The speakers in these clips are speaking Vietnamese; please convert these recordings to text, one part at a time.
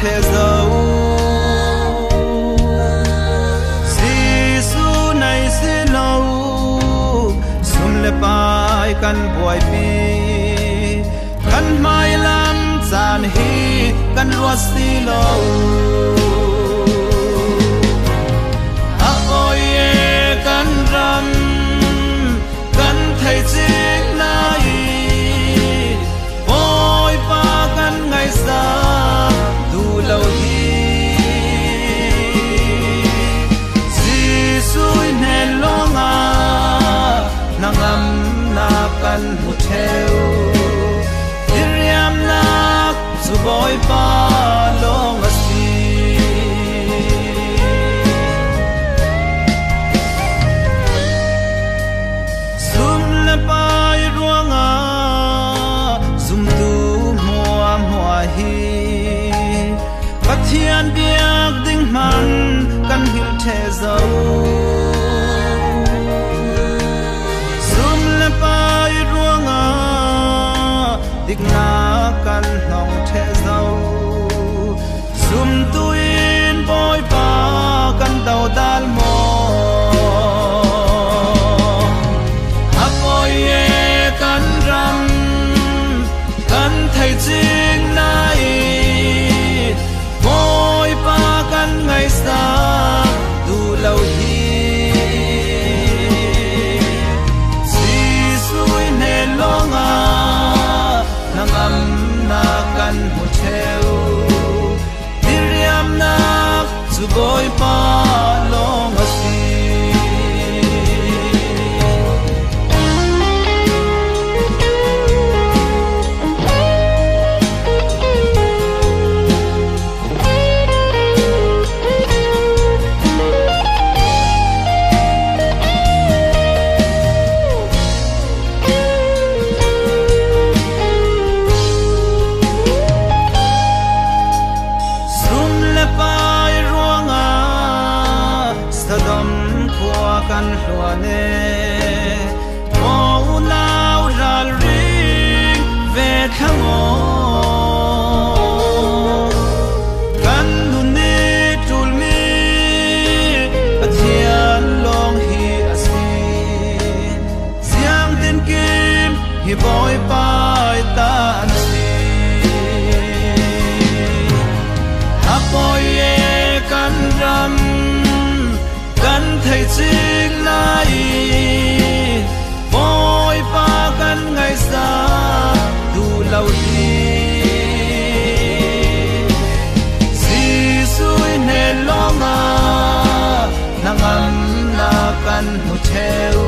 che zo si su nai si lo sum le pai kan buai pi kan mai lam chan hi kan lo si lo na kan mu theo. Iriam na su boy pa long asi zum la le pa i ruanga zum tu mo mua mua hi pathian biak ding man kan hil the zau yeah. عنحوانين thầy chính ching lai ba pa ngày xa sa lâu đi. Si suy nề lo ma nang am na kan mu theo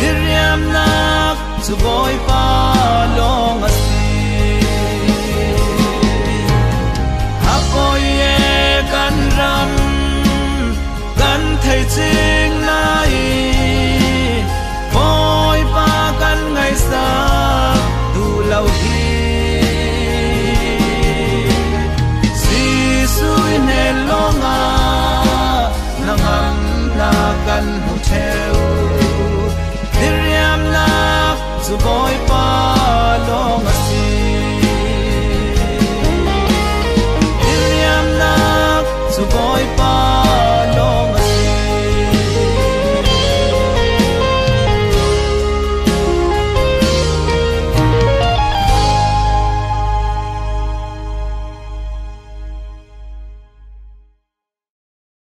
diriam na su boy pa long a si apoy e kan ram